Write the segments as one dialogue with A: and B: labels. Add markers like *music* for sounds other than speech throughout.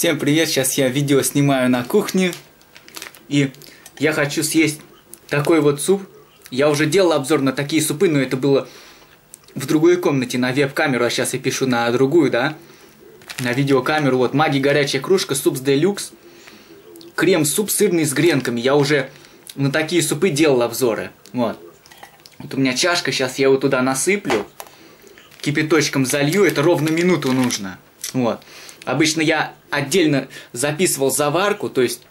A: Всем привет, сейчас я видео снимаю на кухне. И я хочу съесть такой вот суп. Я уже делал обзор на такие супы, но это было в другой комнате на веб-камеру, а сейчас я пишу на другую, да? На видеокамеру. Вот, маги горячая кружка, суп с делюкс. Крем-суп сырный с гренками. Я уже на такие супы делал обзоры. Вот. Вот у меня чашка, сейчас я его туда насыплю. Кипяточком залью, это ровно минуту нужно. Вот. Обычно я отдельно записывал заварку, то есть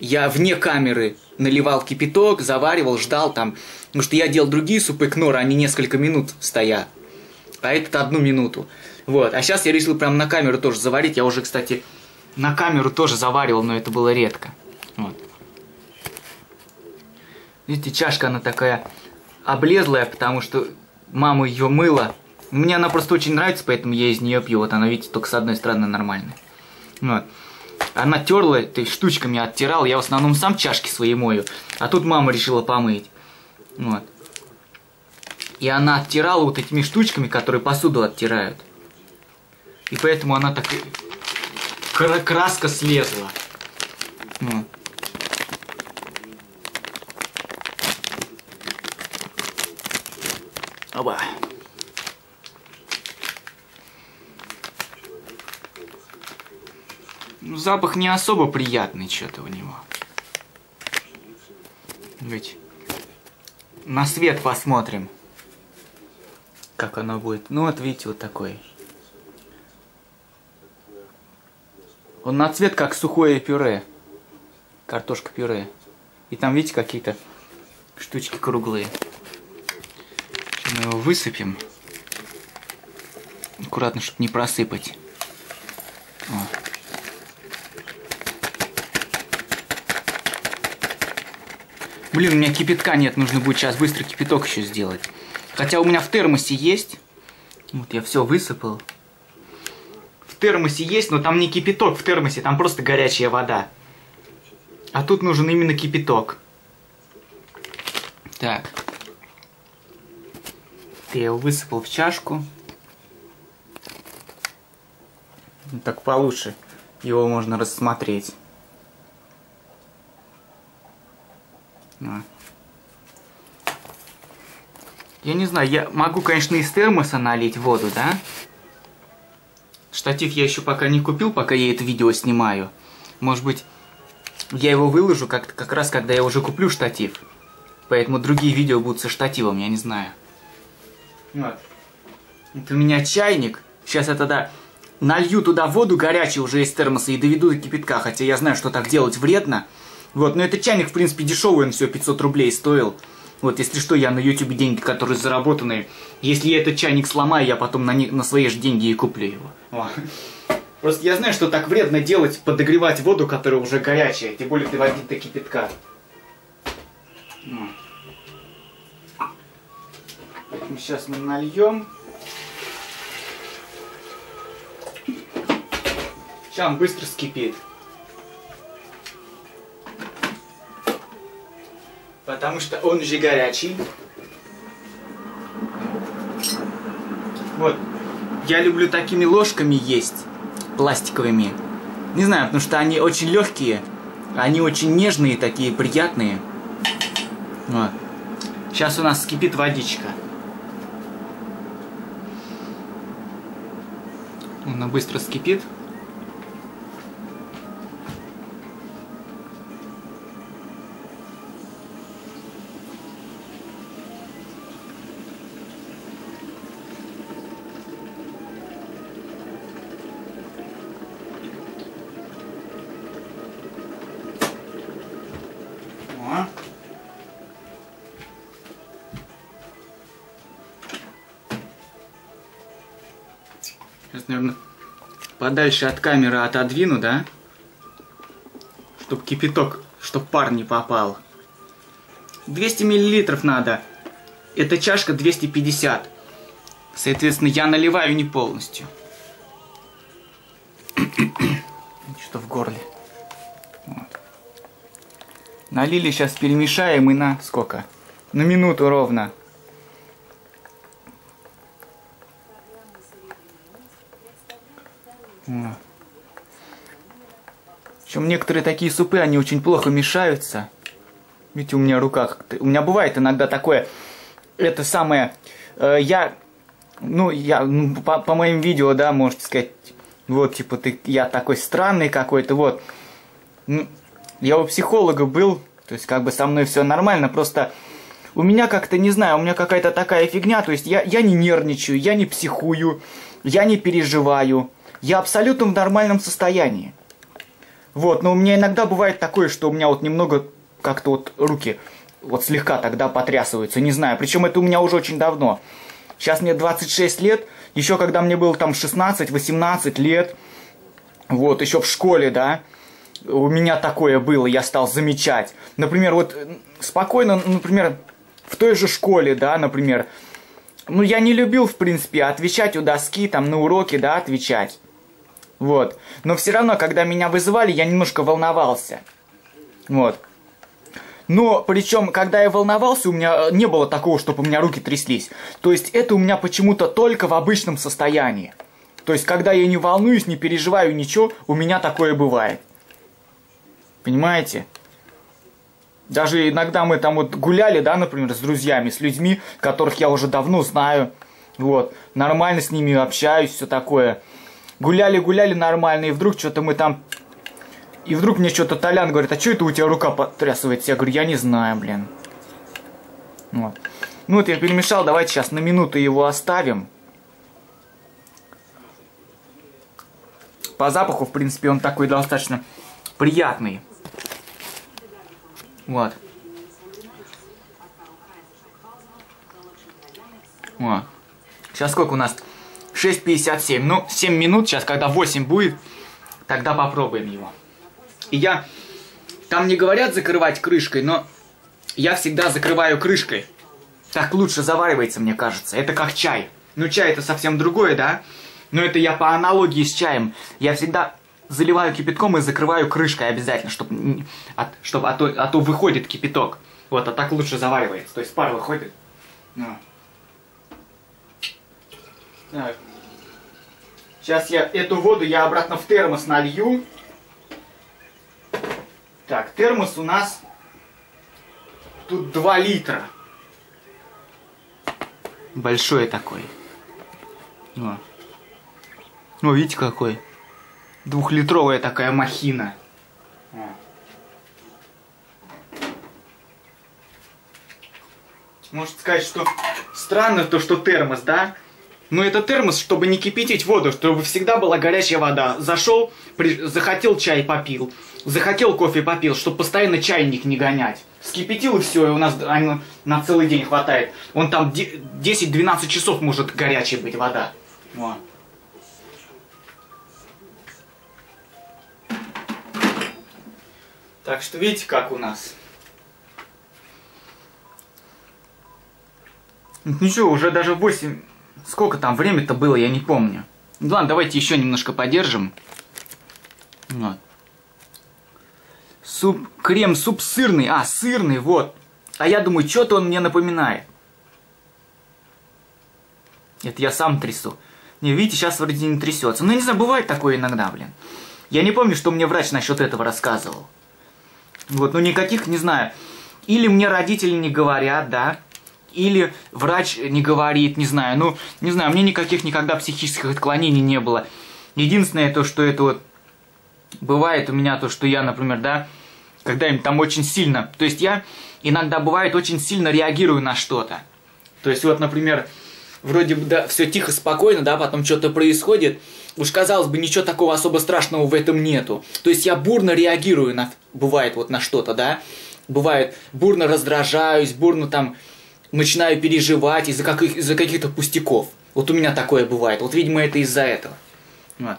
A: я вне камеры наливал кипяток, заваривал, ждал там. Потому что я делал другие супы кнора, они несколько минут стоят. А этот одну минуту. Вот. А сейчас я решил прям на камеру тоже заварить. Я уже, кстати, на камеру тоже заваривал, но это было редко. Вот. Видите, чашка она такая облезлая, потому что мама ее мыла. Мне она просто очень нравится, поэтому я из нее пью. Вот она, видите, только с одной стороны нормальная. Вот. Она терла этой штучками, оттирал. Я в основном сам чашки свои мою. А тут мама решила помыть. Вот. И она оттирала вот этими штучками, которые посуду оттирают. И поэтому она так... Краска слезла. Вот. Оба. Ну, запах не особо приятный что-то у него. Ведь на свет посмотрим, как оно будет. Ну вот видите, вот такой. Он на цвет как сухое пюре. Картошка пюре. И там, видите, какие-то штучки круглые. Мы его высыпем. Аккуратно, чтобы не просыпать. О. Блин, у меня кипятка нет, нужно будет сейчас быстро кипяток еще сделать. Хотя у меня в термосе есть. Вот я все высыпал. В термосе есть, но там не кипяток в термосе, там просто горячая вода. А тут нужен именно кипяток. Так. Я его высыпал в чашку. Так получше его можно рассмотреть. Я не знаю, я могу, конечно, из термоса налить воду, да? Штатив я еще пока не купил, пока я это видео снимаю. Может быть, я его выложу как, как раз, когда я уже куплю штатив. Поэтому другие видео будут со штативом, я не знаю. Вот. Это у меня чайник. Сейчас я тогда налью туда воду горячую уже из термоса и доведу до кипятка. Хотя я знаю, что так делать вредно. Вот, но этот чайник, в принципе, дешевый, он все 500 рублей стоил. Вот, если что, я на YouTube деньги, которые заработаны. Если я этот чайник сломаю, я потом на, не, на свои же деньги и куплю его. О. Просто я знаю, что так вредно делать, подогревать воду, которая уже горячая, тем более доводить до кипятка. Сейчас мы нальем. Сейчас он быстро скипит. Потому что он же горячий. Вот. Я люблю такими ложками есть. Пластиковыми. Не знаю, потому что они очень легкие. Они очень нежные, такие приятные. Вот. Сейчас у нас скипит водичка. Она быстро скипит. Наверное, подальше от камеры отодвину, да? Чтоб кипяток, чтоб пар не попал. 200 миллилитров надо. Эта чашка 250. Соответственно, я наливаю не полностью. *coughs* Что в горле. Вот. Налили, сейчас перемешаем и на сколько? На минуту ровно. Причем некоторые такие супы, они очень плохо мешаются. Видите, у меня рука как-то... У меня бывает иногда такое... Это самое... Э, я... Ну, я... Ну, по, по моим видео, да, можете сказать... Вот, типа, ты, я такой странный какой-то, вот. Ну, я у психолога был, то есть, как бы со мной все нормально, просто у меня как-то, не знаю, у меня какая-то такая фигня, то есть я, я не нервничаю, я не психую, я не переживаю, я абсолютно в нормальном состоянии. Вот, но у меня иногда бывает такое, что у меня вот немного как-то вот руки вот слегка тогда потрясываются, не знаю, причем это у меня уже очень давно. Сейчас мне 26 лет, еще когда мне было там 16-18 лет, вот, еще в школе, да, у меня такое было, я стал замечать. Например, вот спокойно, например, в той же школе, да, например, ну, я не любил, в принципе, отвечать у доски, там, на уроке, да, отвечать. Вот. Но все равно, когда меня вызывали, я немножко волновался. Вот. Но, причем, когда я волновался, у меня э, не было такого, чтобы у меня руки тряслись. То есть, это у меня почему-то только в обычном состоянии. То есть, когда я не волнуюсь, не переживаю ничего, у меня такое бывает. Понимаете? Даже иногда мы там вот гуляли, да, например, с друзьями, с людьми, которых я уже давно знаю. Вот, нормально с ними общаюсь, все такое. Гуляли, гуляли нормально, и вдруг что-то мы там... И вдруг мне что-то Толян говорит, а что это у тебя рука потрясывается? Я говорю, я не знаю, блин. Вот. Ну вот я перемешал, давайте сейчас на минуту его оставим. По запаху, в принципе, он такой достаточно приятный. Вот. Вот. Сейчас сколько у нас? 6.57. Ну, 7 минут. Сейчас, когда 8 будет, тогда попробуем его. И я... Там не говорят закрывать крышкой, но я всегда закрываю крышкой. Так лучше заваривается, мне кажется. Это как чай. Ну, чай это совсем другое, да? Но это я по аналогии с чаем. Я всегда заливаю кипятком и закрываю крышкой обязательно, чтобы, чтобы а, то, а то выходит кипяток. Вот, а так лучше заваривается. То есть пар выходит. Ну. Так. Сейчас я эту воду я обратно в термос налью. Так, термос у нас тут 2 литра. Большой такой. О. О, видите какой? Двухлитровая такая махина. Может сказать, что странно то, что термос, да? Но это термос, чтобы не кипятить воду, чтобы всегда была горячая вода. Зашел, при... захотел чай попил, захотел кофе попил, чтобы постоянно чайник не гонять. Скипятил и все, и у нас на, целый день хватает. Он там 10-12 часов может горячей быть вода. Вот. Так что видите, как у нас. Ну что, уже даже 8... Сколько там время-то было, я не помню. Ну ладно, давайте еще немножко подержим. Вот. Суп, крем, суп сырный. А, сырный, вот. А я думаю, что-то он мне напоминает. Это я сам трясу. Не, видите, сейчас вроде не трясется. Ну, не знаю, бывает такое иногда, блин. Я не помню, что мне врач насчет этого рассказывал. Вот, ну никаких, не знаю. Или мне родители не говорят, да, или врач не говорит, не знаю. Ну, не знаю, мне никаких никогда психических отклонений не было. Единственное то, что это вот бывает у меня то, что я, например, да, когда-нибудь там очень сильно, то есть я иногда бывает очень сильно реагирую на что-то. То есть вот, например, вроде бы да, все тихо, спокойно, да, потом что-то происходит, уж казалось бы, ничего такого особо страшного в этом нету. То есть я бурно реагирую на, бывает вот на что-то, да, бывает бурно раздражаюсь, бурно там начинаю переживать из-за каких- из каких-то пустяков. Вот у меня такое бывает. Вот, видимо, это из-за этого. Вот.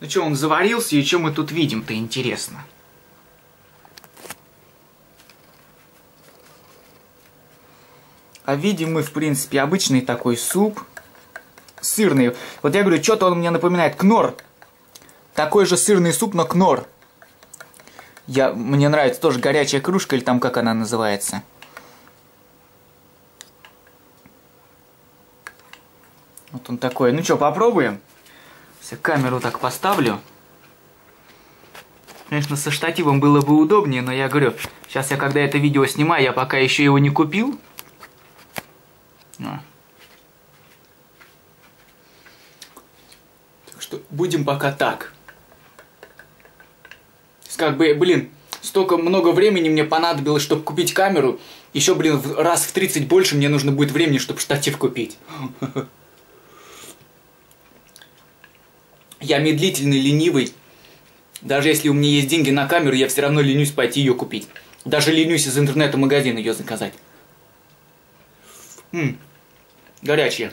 A: Ну что, он заварился, и что мы тут видим-то интересно? А видим мы, в принципе, обычный такой суп. Сырный. Вот я говорю, что-то он мне напоминает кнор. Такой же сырный суп, но кнор. Я, мне нравится тоже горячая кружка, или там как она называется. Вот он такой. Ну что, попробуем? Если камеру так поставлю. Конечно, со штативом было бы удобнее, но я говорю, сейчас я когда это видео снимаю, я пока еще его не купил. А. Так что будем пока так. Как бы, блин, столько много времени мне понадобилось, чтобы купить камеру. Еще, блин, раз в 30 больше мне нужно будет времени, чтобы штатив купить. Я медлительный, ленивый. Даже если у меня есть деньги на камеру, я все равно ленюсь пойти ее купить. Даже ленюсь из интернета-магазина ее заказать. Ммм, горячая.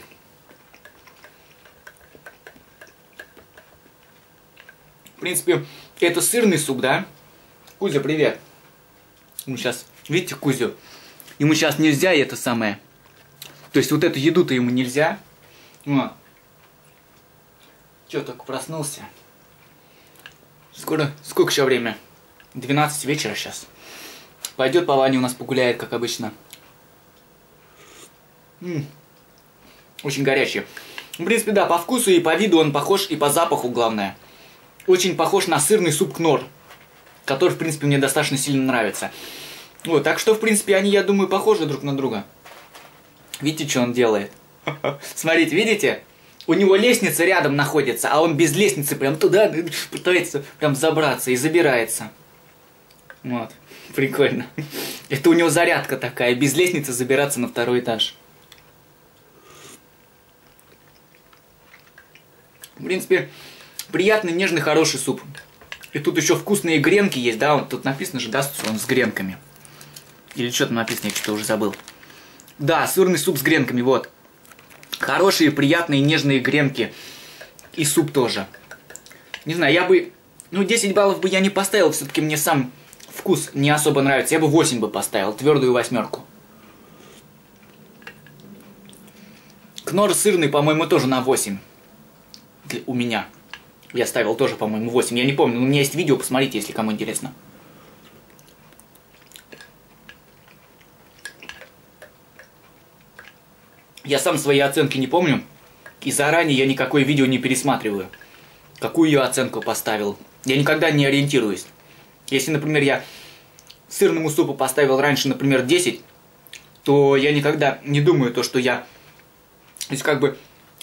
A: В принципе, это сырный суп, да? Кузя, привет. Ему сейчас, видите, Кузю? Ему сейчас нельзя это самое. То есть вот эту еду-то ему нельзя. Вот. Че, только проснулся? Скоро, сколько еще время? 12 вечера сейчас. Пойдет по Ване у нас погуляет, как обычно. М -м. Очень горячий. В принципе, да, по вкусу и по виду он похож, и по запаху, главное. Очень похож на сырный суп кнор, который, в принципе, мне достаточно сильно нравится. Вот, так что, в принципе, они, я думаю, похожи друг на друга. Видите, что он делает? *laughs* Смотрите, видите? у него лестница рядом находится, а он без лестницы прям туда пытается прям забраться и забирается. Вот, прикольно. *laughs* Это у него зарядка такая, без лестницы забираться на второй этаж. В принципе, приятный, нежный, хороший суп. И тут еще вкусные гренки есть, да, вот тут написано же, да, он с гренками. Или что там написано, я что-то уже забыл. Да, сырный суп с гренками, вот. Хорошие, приятные, нежные гренки. И суп тоже. Не знаю, я бы... Ну, 10 баллов бы я не поставил, все-таки мне сам вкус не особо нравится. Я бы 8 бы поставил, твердую восьмерку. Кнор сырный, по-моему, тоже на 8. У меня. Я ставил тоже, по-моему, 8. Я не помню, у меня есть видео, посмотрите, если кому интересно. Я сам свои оценки не помню, и заранее я никакое видео не пересматриваю. Какую я оценку поставил. Я никогда не ориентируюсь. Если, например, я сырному супу поставил раньше, например, 10, то я никогда не думаю то, что я... То есть, как бы,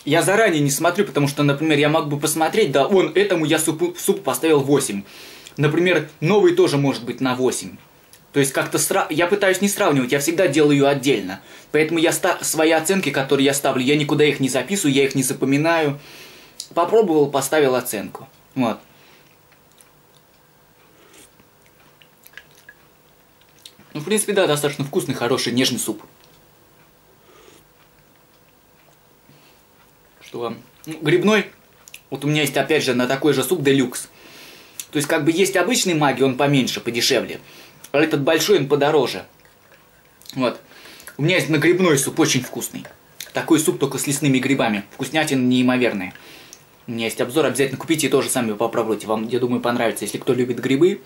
A: я заранее не смотрю, потому что, например, я мог бы посмотреть, да, он этому я супу, супу поставил 8. Например, новый тоже может быть на 8. То есть как-то сра... я пытаюсь не сравнивать, я всегда делаю отдельно. Поэтому я ста... свои оценки, которые я ставлю, я никуда их не записываю, я их не запоминаю. Попробовал, поставил оценку. Вот. Ну, в принципе, да, достаточно вкусный, хороший, нежный суп. Что? Ну, грибной. Вот у меня есть, опять же, на такой же суп делюкс. То есть, как бы есть обычный маги, он поменьше, подешевле. А этот большой, он подороже. Вот. У меня есть на грибной суп, очень вкусный. Такой суп только с лесными грибами. Вкуснятина неимоверная. У меня есть обзор, обязательно купите и тоже сами попробуйте. Вам, я думаю, понравится. Если кто любит грибы,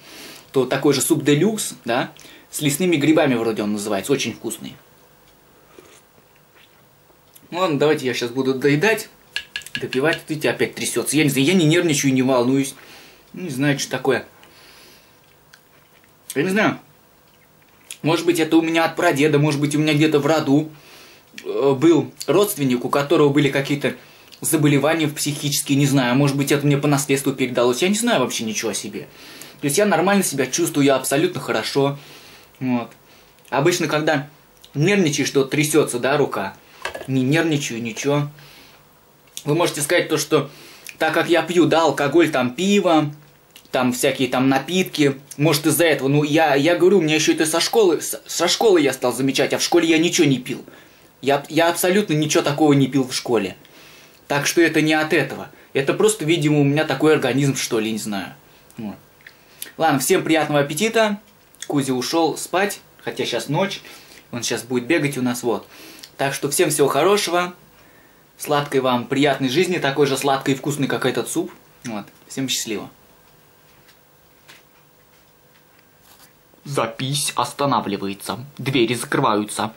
A: то такой же суп делюкс, да, с лесными грибами вроде он называется. Очень вкусный. Ну ладно, давайте я сейчас буду доедать, допивать. Видите, опять трясется. Я не знаю, я не нервничаю, не волнуюсь. Ну, не знаю, что такое. Я не знаю. Может быть, это у меня от прадеда, может быть, у меня где-то в роду э, был родственник, у которого были какие-то заболевания психические, не знаю, может быть, это мне по наследству передалось. Я не знаю вообще ничего о себе. То есть я нормально себя чувствую, я абсолютно хорошо. Вот. Обычно, когда нервничаешь, что трясется, да, рука, не нервничаю, ничего. Вы можете сказать то, что так как я пью, да, алкоголь, там, пиво, там всякие там напитки. Может из-за этого. Ну, я, я говорю, меня еще это со школы, со школы я стал замечать, а в школе я ничего не пил. Я, я абсолютно ничего такого не пил в школе. Так что это не от этого. Это просто, видимо, у меня такой организм, что ли, не знаю. Вот. Ладно, всем приятного аппетита. Кузя ушел спать, хотя сейчас ночь. Он сейчас будет бегать у нас, вот. Так что всем всего хорошего. Сладкой вам приятной жизни, такой же сладкой и вкусной, как этот суп. Вот. Всем счастливо. Запись останавливается. Двери закрываются.